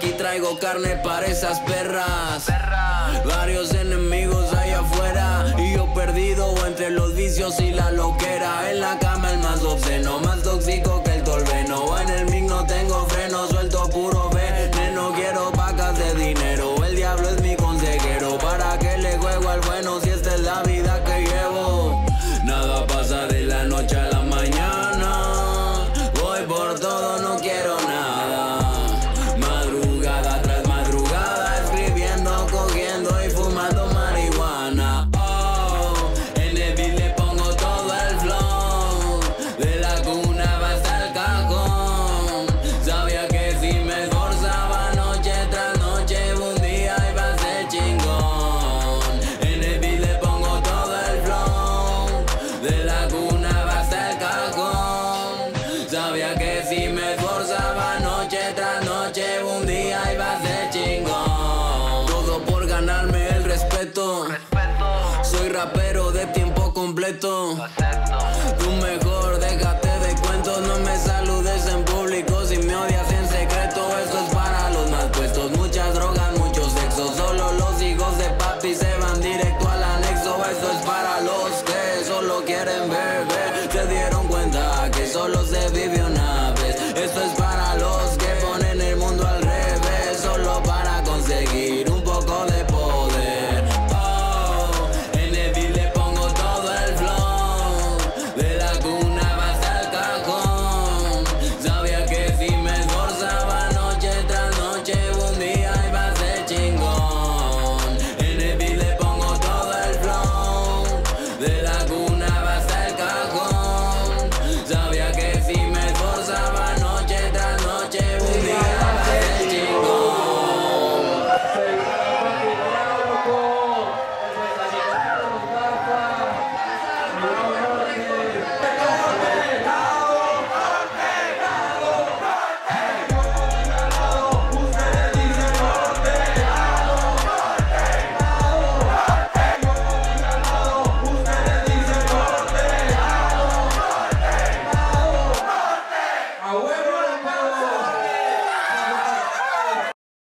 Aquí traigo carne para esas perras. Varios enemigos allá afuera. Y yo perdido entre los vicios y la loquera. En la cama el más obsceno, más tóxico que el tolveno. En el mic no tengo freno, suelto puro veneno. Quiero vacas de dinero. El diablo es mi consejero. ¿Para qué le juego al bueno esta noche un día iba a ser chingón. Todo por ganarme el respeto. respeto. Soy rapero de tiempo completo. Tú mejor déjate de cuentos, no me saludes en público si me odias en secreto. Esto es para los mal puestos, muchas drogas, mucho sexo. Solo los hijos de papi se